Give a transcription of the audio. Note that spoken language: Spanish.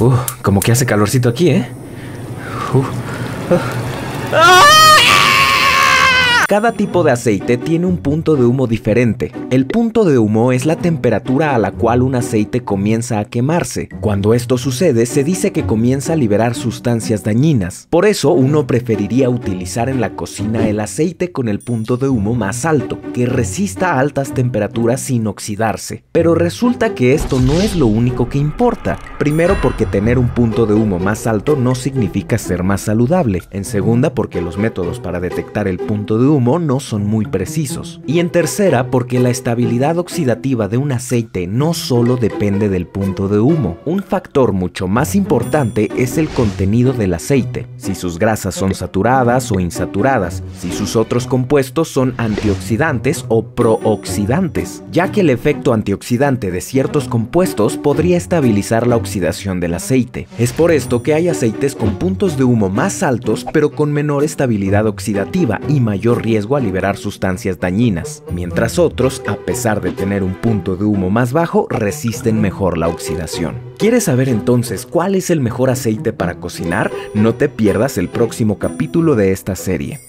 Uh, como que hace calorcito aquí, ¿eh? Cada tipo de aceite tiene un punto de humo diferente. El punto de humo es la temperatura a la cual un aceite comienza a quemarse. Cuando esto sucede, se dice que comienza a liberar sustancias dañinas. Por eso, uno preferiría utilizar en la cocina el aceite con el punto de humo más alto, que resista a altas temperaturas sin oxidarse. Pero resulta que esto no es lo único que importa. Primero porque tener un punto de humo más alto no significa ser más saludable. En segunda porque los métodos para detectar el punto de humo no son muy precisos. Y en tercera, porque la estabilidad oxidativa de un aceite no solo depende del punto de humo. Un factor mucho más importante es el contenido del aceite, si sus grasas son saturadas o insaturadas, si sus otros compuestos son antioxidantes o prooxidantes, ya que el efecto antioxidante de ciertos compuestos podría estabilizar la oxidación del aceite. Es por esto que hay aceites con puntos de humo más altos pero con menor estabilidad oxidativa y mayor riesgo a liberar sustancias dañinas, mientras otros, a pesar de tener un punto de humo más bajo, resisten mejor la oxidación. ¿Quieres saber entonces cuál es el mejor aceite para cocinar? No te pierdas el próximo capítulo de esta serie.